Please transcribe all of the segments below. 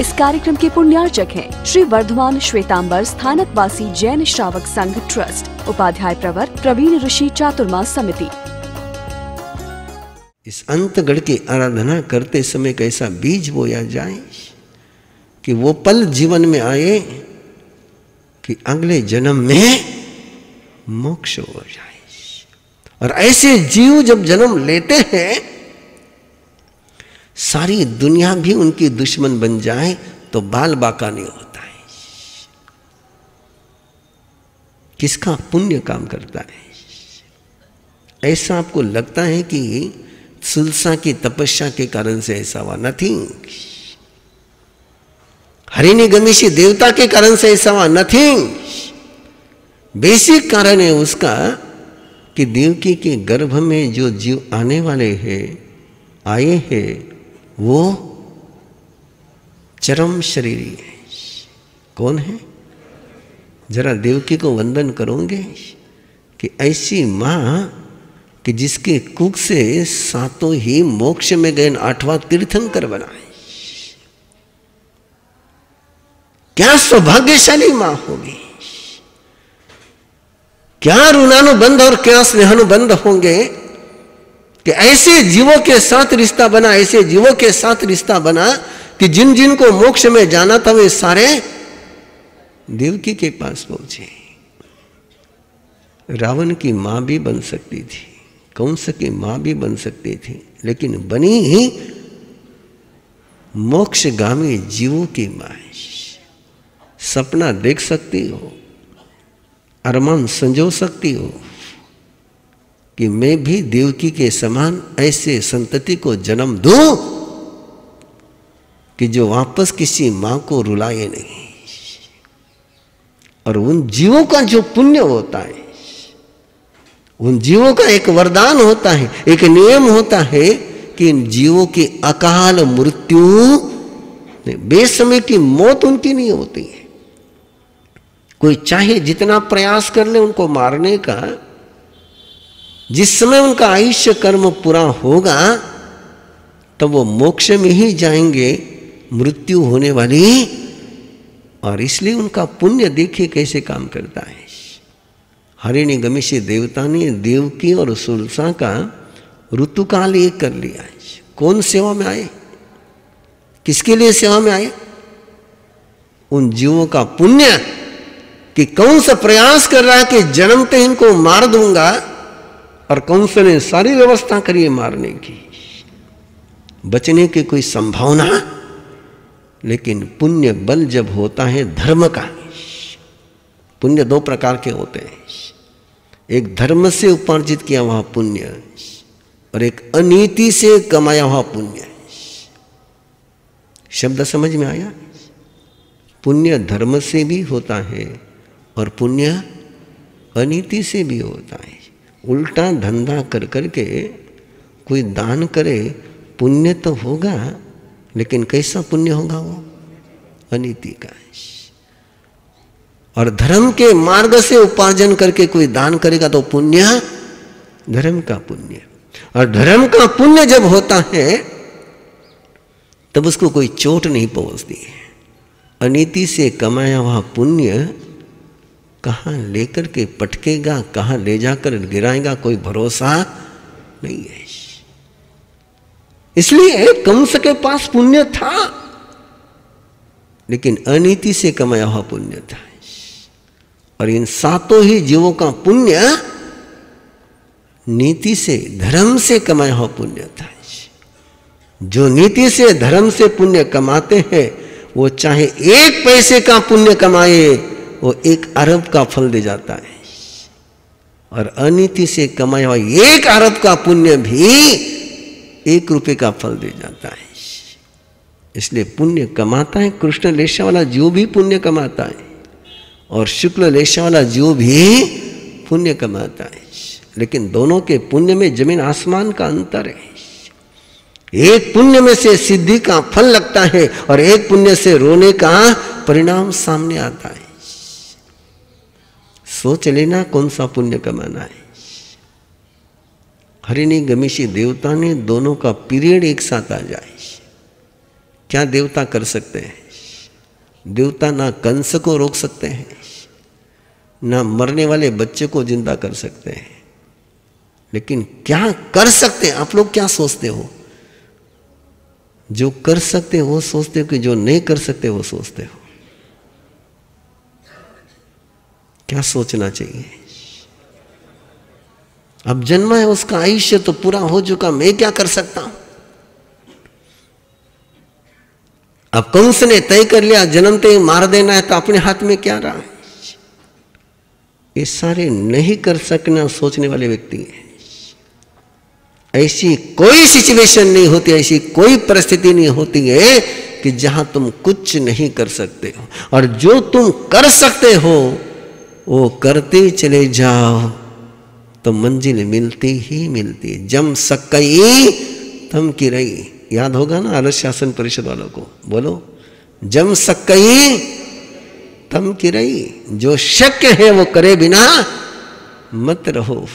इस कार्यक्रम के पुण्यार्चक हैं श्री वर्धमान श्वेतांबर स्थानक वासी जैन श्रावक संघ ट्रस्ट, उपाध्याय प्रवर, प्रवीण ऋषि चातुर्मा समिति। इस अंतगढ़ की आराधना करते समय कैसा बीज बोया जाए कि वो पल जीवन में आए कि अगले जन्म में मोक्ष हो जाए। और ऐसे जीव जब जन्म लेते हैं सारी दुनिया भी उनकी दुश्मन बन जाए तो बाल बाका नहीं होता है। किसका पुण्य काम करता है? ऐसा आपको लगता है कि सुलसा की तपस्या के कारण से ऐसा हुआ? नथिंग हरिणी गमीशी देवता के कारण से ऐसा हुआ? नथिंग बेसिक कारण है उसका कि देवकी के गर्भ में जो जीव आने वाले हैं, आए हैं वो चरम शरीरी है। कौन है? जरा देवकी को वंदन करोगे कि ऐसी माँ कि जिसके कुक से सातों ही मोक्ष में गए, आठवां तीर्थंकर बनाए। क्या सौभाग्यशाली माँ होगी? क्या ऋणानुबंध और क्या स्नेहानुबंध होंगे? कि ऐसे जीवों के साथ रिश्ता बना, ऐसे जीवों के साथ रिश्ता बना कि जिन जिन को मोक्ष में जाना था, वे सारे देवकी के पास पहुँचे। रावण की माँ भी बन सकती थी, कंस की माँ भी बन सकती थी, लेकिन बनी ही मोक्षगामी जीवों की माँ सपना देख सकती हो, अरमान संजो सकती हो कि मैं भी देवकी के समान ऐसे संतति को जन्म दूँ कि जो वापस किसी माँ को रुलाए नहीं। और उन जीवों का जो पुण्य होता है, उन जीवों का एक वरदान होता है, एक नियम होता है कि इन जीवों की अकाल मृत्यु बेसमय की मौत उनकी नहीं होती है। कोई चाहे जितना प्रयास कर ले उनको मारने का जिस समय उनका आयुष्य कर्म पूरा होगा, तब तो वो मोक्ष में ही जाएँगे, मृत्यु होने वाली। और इसलिए उनका पुण्य देखिए कैसे काम करता है। हरिणी गमिशी देवता ने देवकी और सुलसा का ऋतुकाल एक कर लिया है। कौन सेवा में आए? किसके लिए सेवा में आए? उन जीवों का पुण्य कि कौन सा प्रयास कर रहा है कि जन्म जन्मते इनको मार दूँगा और कौन से ने सारी व्यवस्था करी मारने की? बचने की कोई संभावना? लेकिन पुण्य बल जब होता है धर्म का, पुण्य दो प्रकार के होते हैं। एक धर्म से उपार्जित किया हुआ पुण्य, और एक अनीति से कमाया हुआ पुण्य। शब्द समझ में आया? पुण्य धर्म से भी होता है और पुण्य अनीति से भी होता है। उल्टा धंधा कर करके कोई दान करे, पुण्य तो होगा, लेकिन कैसा पुण्य होगा वो? अनिति का और धर्म के मार्ग से उपार्जन करके कोई दान करेगा तो पुण्य, धर्म का पुण्य। और धर्म का पुण्य जब होता है, तब उसको कोई चोट नहीं पहुँचती है। अनिति से कमाया हुआ पुण्य कहाँ लेकर के पटकेगा, कहाँ ले जाकर गिराएगा, कोई भरोसा नहीं है। इसलिए कंस के पास पुण्य था, लेकिन अनीति से कमाया हुआ पुण्य था। और इन सातों ही जीवों का पुण्य नीति से, धर्म से कमाया हुआ पुण्य था। जो नीति से, धर्म से पुण्य कमाते हैं, वो चाहे एक पैसे का पुण्य कमाए वो एक अरब का फल दे जाता है। और अनिति से कमाया हुआ एक अरब का पुण्य भी एक रुपए का फल दे जाता है। इसलिए पुण्य कमाता है, कृष्ण लेशा वाला जो भी पुण्य कमाता है, और शुक्ल लेशा वाला जो भी पुण्य कमाता है। लेकिन दोनों के पुण्य में ज़मीन आसमान का अंतर है। एक पुण्य में से सिद्धि का फल लगता है, और एक पुण्य से रोने का परिणाम सामने आता है। सोच लेना कौन सा पुण्य कमाना है। हरिणी गमिशी देवता ने दोनों का पीरियड एक साथ आ जाए। क्या देवता कर सकते हैं? देवता ना कंस को रोक सकते हैं, ना मरने वाले बच्चे को ज़िंदा कर सकते हैं। लेकिन क्या कर सकते हैं? आप लोग क्या सोचते हो? जो कर सकते हो सोचते हो कि जो नहीं कर सकते, वो सोचते हो। क्या सोचना चाहिए? अब जन्मा है, उसका आयुष्य तो पूरा हो चुका, मैं क्या कर सकता हूँ? अब कंस ने तय कर लिया जन्मते ही मार देना है तो अपने हाथ में क्या रहा? ये सारे नहीं कर सकना सोचने वाले व्यक्ति हैं। ऐसी कोई सिचुएशन नहीं होती, ऐसी कोई परिस्थिति नहीं होती है कि जहाँ तुम कुछ नहीं कर सकते हो। और जो तुम कर सकते हो वो करते चले जाओ तो मंजिल मिलती ही मिलती जम सकई तम की रही याद होगा ना आदर्श शासन परिषद वालों को? बोलो, जम सकई तम की रही जो शक्य है वो करे बिना मत रहो।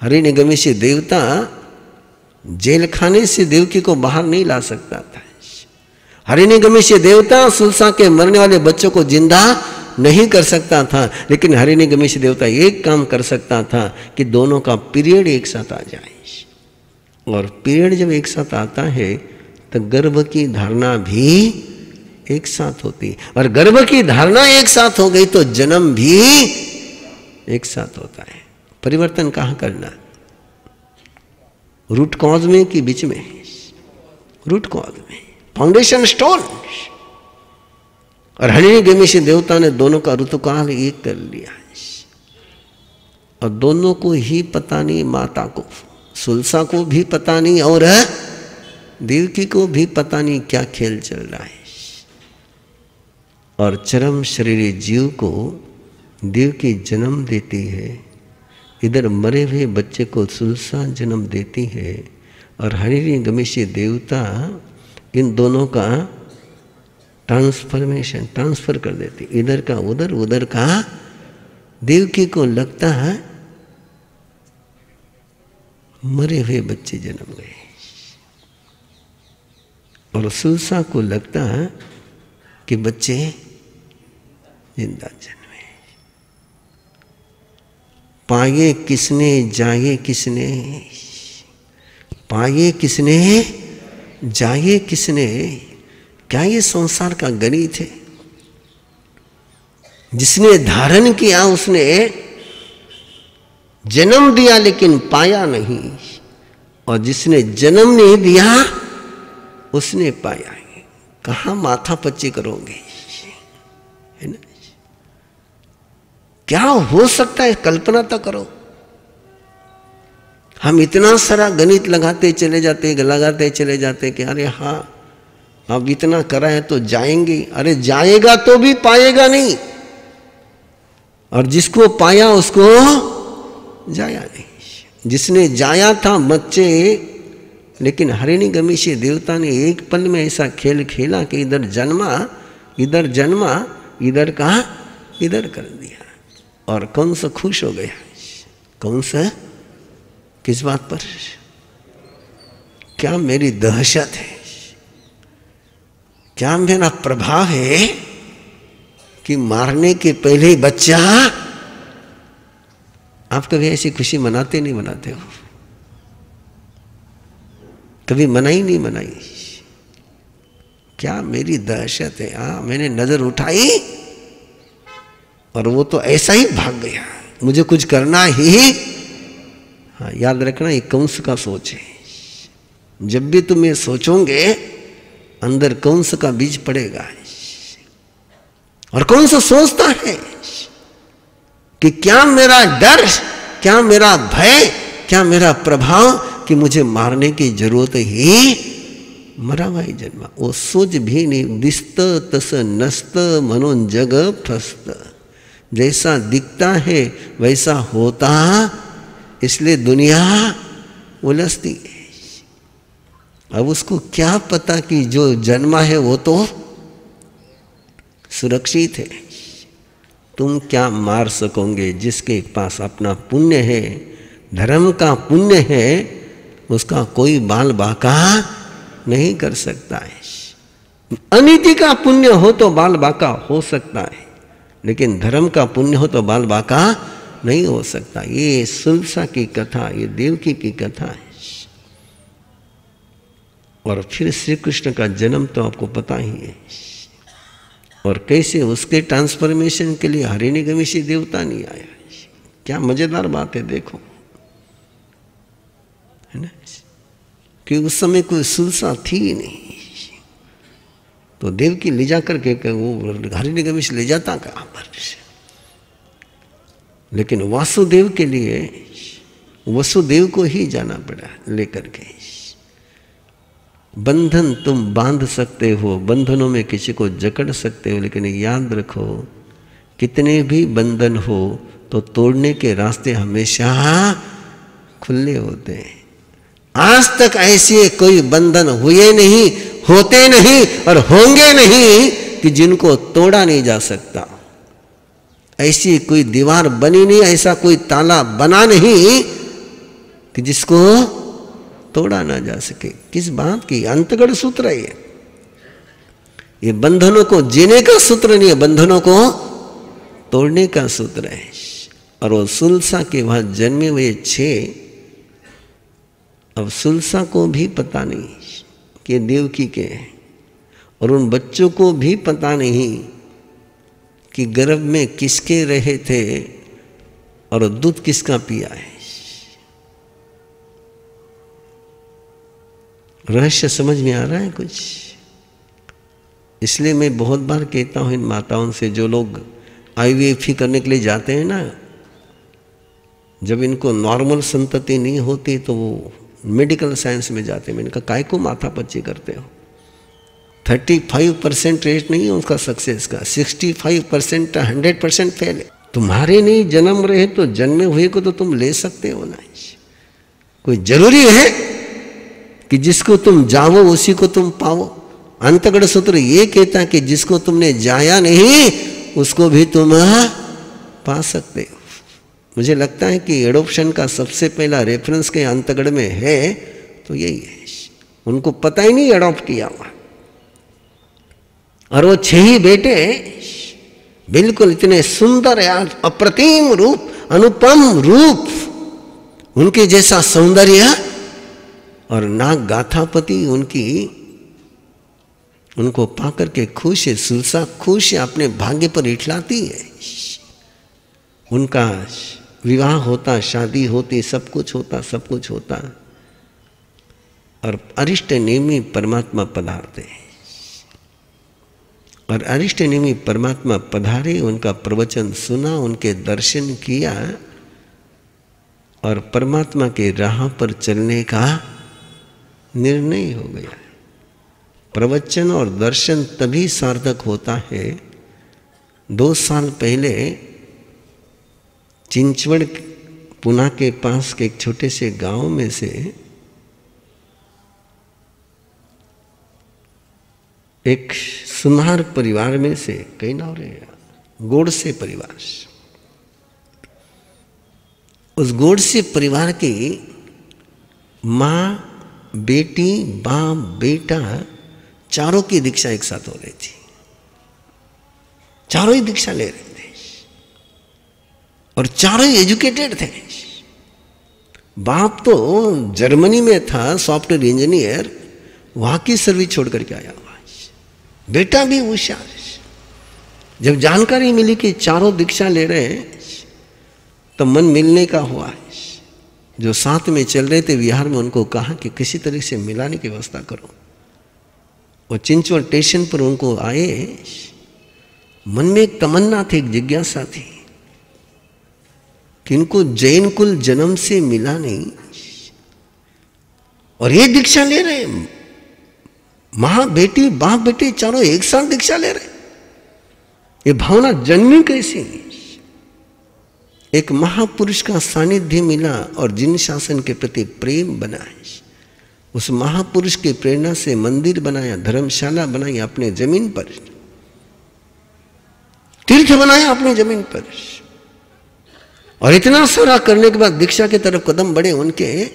हरि निगमी से देवता जेल खाने से देवकी को बाहर नहीं ला सकता था। हरि निगमी से देवता सुलसा के मरने वाले बच्चों को ज़िंदा नहीं कर सकता था, लेकिन हरि निगमी से देवता एक काम कर सकता था कि दोनों का पीरियड एक साथ आ जाए। और पीरियड जब एक साथ आता है तो गर्भ की धारणा भी एक साथ होती और गर्भ की धारणा एक साथ हो गई तो जन्म भी एक साथ होता है। परिवर्तन कहाँ करना? रूट कॉज में कि बीच में? रूट कॉज में। फाउंडेशन स्टोन और हरिणी देवता ने दोनों का ऋतुकाल एक कर लिया और दोनों को ही पता नहीं, माता को, सुलसा को भी पता नहीं और देवकी को भी पता नहीं क्या खेल चल रहा है। और चरम शरीर जीव को देव की जन्म देती है। इधर मरे हुए बच्चे को सुलसा जन्म देती है। और हरिणी गमेशी देवता इन दोनों का ट्रांसफॉर्मेशन, ट्रांसफ़र कर देती। इधर का, उधर उधर का देवकी को लगता है, मरे हुए बच्चे जन्म गए। और सुलसा को लगता है कि बच्चे ज़िंदा जन्मे। पाए किसने, जाए किसने, पाए किसने, जाए किसने क्या ये संसार का गणित है? जिसने धारण किया, उसने जन्म दिया लेकिन पाया नहीं। और जिसने जन्म नहीं दिया, उसने पाया कहा माथा पच्ची करोगे? है ना? क्या हो सकता है? कल्पना तो करो। हम इतना सारा गणित लगाते चले जाते, लगाते चले जाते कि अरे हाँ अब इतना करा है तो जाएँगे। अरे जाएगा तो भी पाएगा नहीं। और जिसको पाया उसको जाया नहीं। जिसने जाया था बच्चे, लेकिन हरिणी गमीशी देवता ने एक पल में ऐसा खेल खेला कि इधर जन्मा इधर जन्मा, इधर कहा इधर कर दिया। और कौन सा खुश हो गया? कौन सा? किस बात पर? क्या मेरी दहशत है? क्या मेरा प्रभाव है कि मारने के पहले ही बच्चा, आप कभी ऐसी खुशी मनाते नहीं मनाते हो? कभी मनाई नहीं मनाई? क्या मेरी दहशत है? हाँ मैंने नज़र उठाई और वो तो ऐसा ही भाग गया। मुझे कुछ करना ही हाँ। याद रखना, ये कंस का सोच है। जब भी तुम ये सोचोगे अंदर कंस का बीज पड़ेगा? और कौन सा सोचता है कि क्या मेरा डर, क्या मेरा भय, क्या मेरा प्रभाव कि मुझे मारने की ज़रूरत ही मरा भाई जन्मा? वो सोच भी नहीं। दिस्त तस नस्त मनोन जग फस्त। जैसा दिखता है वैसा होता। इसलिए दुनिया उलझती है। अब उसको क्या पता कि जो जन्मा है वो तो सुरक्षित है। तुम क्या मार सकोगे? जिसके पास अपना पुण्य है, धर्म का पुण्य है, उसका कोई बाल बाका नहीं कर सकता है। अनिति का पुण्य हो तो बाल बाका हो सकता है, लेकिन धर्म का पुण्य हो तो बाल बाका नहीं हो सकता। ये सुलसा की कथा, ये देवकी की कथा है। और फिर श्री कृष्ण का जन्म तो आपको पता ही है। और कैसे उसके ट्रांसफॉर्मेशन के लिए हरिणिगमिशी देवता नहीं आया? क्या मज़ेदार बात है, देखो। है ना? कि उस समय कोई सुलसा थी ही नहीं। तो देव की ले जा करके वो हरिणिगमिश ले जाता कहा पर लेकिन वासुदेव के लिए वसुदेव को ही जाना पड़ा लेकर के। बंधन तुम बाँध सकते हो, बंधनों में किसी को जकड़ सकते हो, लेकिन याद रखो, कितने भी बंधन हो तो तोड़ने के रास्ते हमेशा खुले होते हैं। आज तक ऐसे कोई बंधन हुए नहीं, होते नहीं और होंगे नहीं कि जिनको तोड़ा नहीं जा सकता। ऐसी कोई दीवार बनी नहीं, ऐसा कोई ताला बना नहीं कि जिसको तोड़ा ना जा सके। किस बात की? अंतगढ़ सूत्र है ये। ये बंधनों को जीने का सूत्र नहीं है, बंधनों को तोड़ने का सूत्र है। और वो सुलसा के वहाँ जन्मे हुए छे। अब सुलसा को भी पता नहीं कि देवकी के हैं। और उन बच्चों को भी पता नहीं कि गर्भ में किसके रहे थे और दूध किसका पिया है। रहस्य समझ में आ रहा है कुछ? इसलिए मैं बहुत बार कहता हूँ इन माताओं से, जो लोग आईवीएफ ही करने के लिए जाते हैं ना, जब इनको नॉर्मल संतति नहीं होती तो वो मेडिकल साइंस में जाते हैं। मैंने कहा काय को माथा पच्ची करते हो? थर्टी फाइव परसेंट रेट नहीं है उसका सक्सेस का। Sixty five percent, hundred percent fail है। तुम्हारे नहीं जन्म रहे तो जन्मे हुए को तो तुम ले सकते हो ना। कोई ज़रूरी है? कि जिसको तुम जाओ उसी को तुम पाओ अंतगढ़ सूत्र ये कहता कि जिसको तुमने जाया नहीं, उसको भी तुम पा सकते मुझे लगता है कि एडोप्शन का सबसे पहला रेफरेंस के अंतगढ़ में है तो यही है। उनको पता ही नहीं एडॉप्ट किया हुआ। और वो छह ही बेटे बिल्कुल इतने सुंदर अप्रतिम रूप, अनुपम रूप, उनके जैसा सौंदर्य और नाग गाथापति उनकी, उनको पाकर के खुश है, सुलसा खुश है, अपने भाग्य पर इठलाती है। उनका विवाह होता, शादी होती, सब कुछ होता, सब कुछ होता। और अरिष्ट नेमी परमात्मा पधारते हैं। और अरिष्ट नेमी परमात्मा पधारे, उनका प्रवचन सुना, उनके दर्शन किया, और परमात्मा के राह पर चलने का निर्णय हो गया। है प्रवचन और दर्शन तभी सार्थक होता है, दो साल पहले चिंचवड़ पुना के पास के एक छोटे से गाँव में से एक सुनार परिवार में से, कई ना रहे गोडसे परिवार उस गोड़ से परिवार की माँ बेटी, बाप, बेटा चारों की दीक्षा एक साथ हो रही थी। चारों ही दीक्षा ले रहे थे। और चारों ही एजुकेटेड थे। बाप तो जर्मनी में था सॉफ्टवेयर इंजीनियर वहाँ की सर्विस छोड़ करके आया हुआ बेटा भी होशियार जब जानकारी मिली कि चारों दीक्षा ले रहे हैं तो मन मिलने का हुआ है। जो साथ में चल रहे थे बिहार में, उनको कहा कि किसी तरह से मिलाने की व्यवस्था करो। और चिंचवड़ स्टेशन पर उनको आए। मन में एक तमन्ना थी, एक जिज्ञासा थी कि इनको जैन कुल जन्म से मिला नहीं। और ये दीक्षा ले रहे माँ बेटी बाप बेटी चारों एक साथ दीक्षा ले रहे ये भावना जन्मी कैसी? एक महापुरुष का सानिध्य मिला और जिन शासन के प्रति प्रेम बना है उस महापुरुष की प्रेरणा से मंदिर बनाया, धर्मशाला बनाई अपने ज़मीन पर। तीर्थ बनाया अपनी ज़मीन पर। और इतना सारा करने के बाद दीक्षा की तरफ़ कदम बढ़े उनके।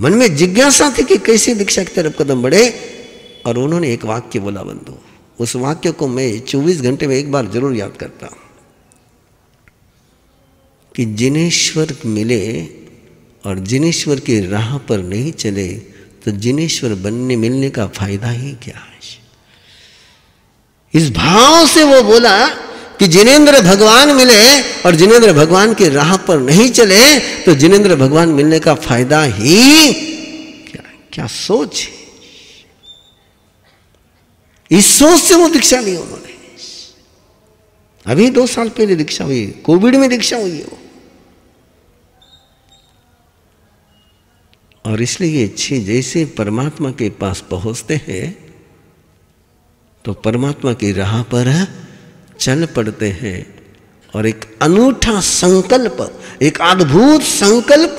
मन में जिज्ञासा थी कि कैसे दीक्षा की तरफ़ कदम बढ़े और उन्होंने एक वाक्य बोला, बंधु, उस वाक्य को मैं 24 घंटे में एक बार ज़रूर याद करता हूँ। कि जिनेश्वर मिले और जिनेश्वर की राह पर नहीं चले तो जिनेश्वर बनने मिलने का फ़ायदा ही क्या है? इस भाव से वो बोला कि जिनेन्द्र भगवान मिले और जिनेन्द्र भगवान की राह पर नहीं चले तो जिनेन्द्र भगवान मिलने का फ़ायदा ही क्या क्या सोच है? इस सोच से वो दीक्षा ली उन्होंने। अभी दो साल पहले दीक्षा हुई, कोविड में दीक्षा हुई है वो। और इसलिए ये अच्छे जैसे परमात्मा के पास पहुँचते हैं तो परमात्मा की राह पर चल पड़ते हैं और एक अनूठा संकल्प, एक अद्भुत संकल्प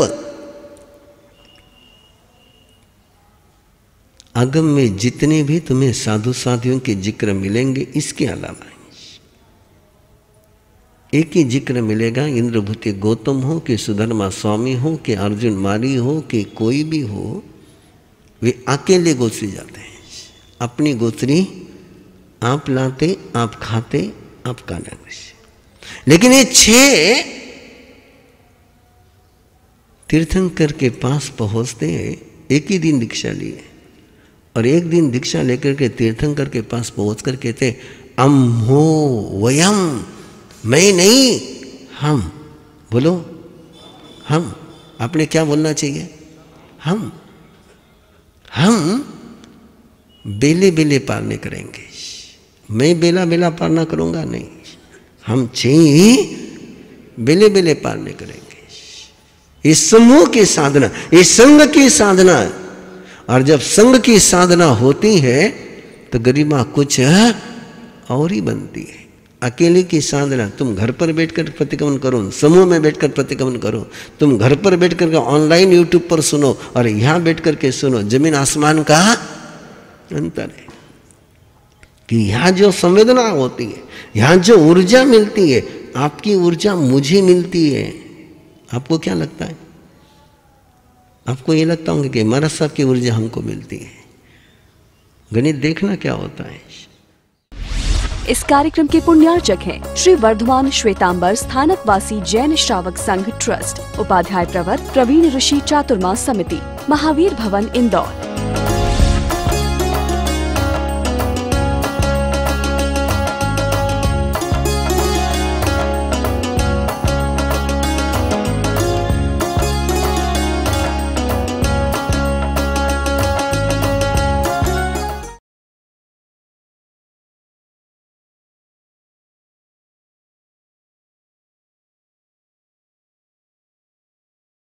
अगम में जितने भी तुम्हें साधु साधियों के ज़िक्र मिलेंगे, इसके अलावा एक ही ज़िक्र मिलेगा, इंद्रभूति गौतम हो कि सुधर्मा स्वामी हो कि अर्जुन मारी हो कि कोई भी हो, वे अकेले गोत्री जाते हैं। अपनी गोत्री आप लाते, आप खाते, आप काना लेकिन ये छह तीर्थंकर के पास पहुँचते एक ही दिन दीक्षा लिए। और एक दिन दीक्षा लेकर के तीर्थंकर के पास पहुँच कर कहते अम्हो वयम। मैं नहीं। हम, बोलो। हम, आपने क्या बोलना चाहिए? हम हम बेले बेले पार नहीं करेंगे। मैं बेला बेला पार ना करूँगा? नहीं। हम छह बेले बेले पार नहीं करेंगे। इस समूह की साधना, इस संघ की साधना। और जब संघ की साधना होती है तो गरिमा कुछ और ही बनती है। अकेले की साधना तुम घर पर बैठकर प्रतिक्रमण करो, समूह में बैठकर प्रतिक्रमण करो, तुम घर पर बैठ कर ऑनलाइन यूट्यूब पर सुनो और यहाँ बैठ करके सुनो, ज़मीन आसमान का अंतर है कि यहाँ जो संवेदना होती है, यहाँ जो ऊर्जा मिलती है, आपकी ऊर्जा मुझे मिलती है। आपको क्या लगता है? आपको ये लगता होंगे कि महाराज साहब की ऊर्जा हमको मिलती है। गणित देखना क्या होता है? इस कार्यक्रम के पुण्यार्चक हैं श्री वर्धमान श्वेतांबर स्थानक वासी जैन श्रावक संघ ट्रस्ट, उपाध्याय प्रवर, प्रवीण ऋषि चातुर्मा समिति, महावीर भवन, इंदौर।